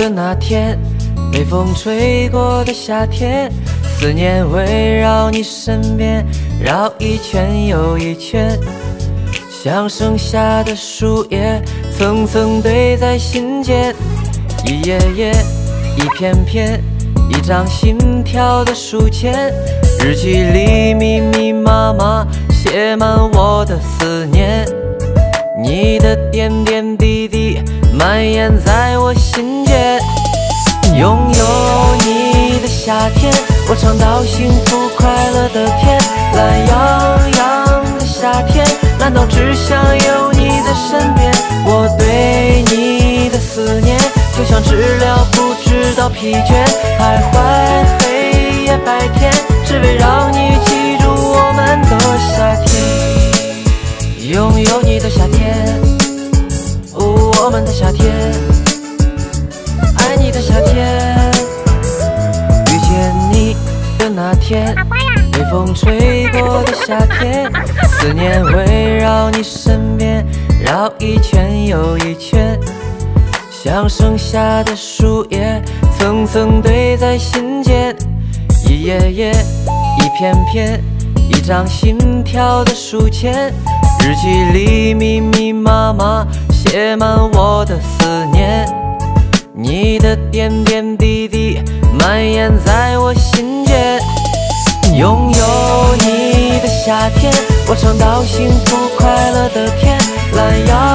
的那天，被风吹过的夏天，思念围绕你身边，绕一圈又一圈，像盛夏的树叶，层层堆在心间，一页页，一片片，一张心跳的书签，日记里密密麻麻写满我的思念，你的点点滴滴。蔓延在我心间，拥有你的夏天，我尝到幸福快乐的甜。懒洋洋的夏天，难道只想有你在身边？我对你的思念，就像知了不知道疲倦，还的那天，微风吹过的夏天，思念围绕你身边，绕一圈又一圈，像盛夏的树叶，层层堆在心间，一页页，一片片，一张心跳的书签，日记里密密麻麻。写满我的思念，你的点点滴滴蔓延在我心间。拥有你的夏天，我尝到幸福快乐的甜。懒洋